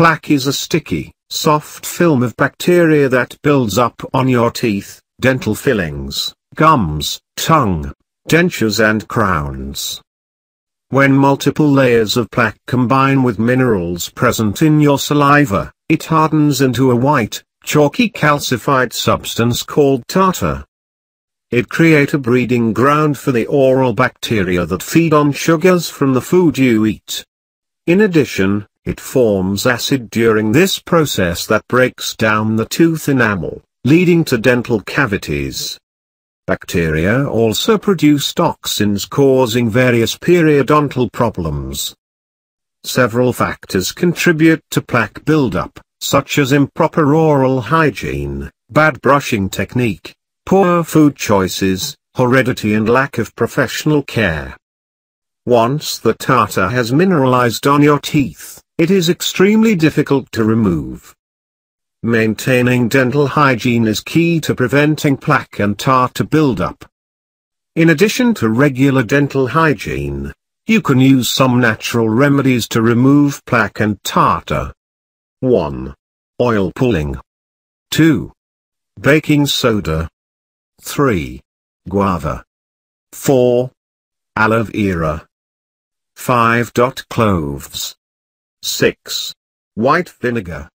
Plaque is a sticky, soft film of bacteria that builds up on your teeth, dental fillings, gums, tongue, dentures and crowns. When multiple layers of plaque combine with minerals present in your saliva, it hardens into a white, chalky calcified substance called tartar. It create a breeding ground for the oral bacteria that feed on sugars from the food you eat. In addition, it forms acid during this process that breaks down the tooth enamel, leading to dental cavities. Bacteria also produce toxins causing various periodontal problems. Several factors contribute to plaque buildup, such as improper oral hygiene, bad brushing technique, poor food choices, heredity and lack of professional care. Once the tartar has mineralized on your teeth, it is extremely difficult to remove. Maintaining dental hygiene is key to preventing plaque and tartar buildup. In addition to regular dental hygiene, you can use some natural remedies to remove plaque and tartar. 1. Oil pulling. 2. Baking soda. 3. Guava. 4. Aloe vera. 5. Cloves. 6. White vinegar.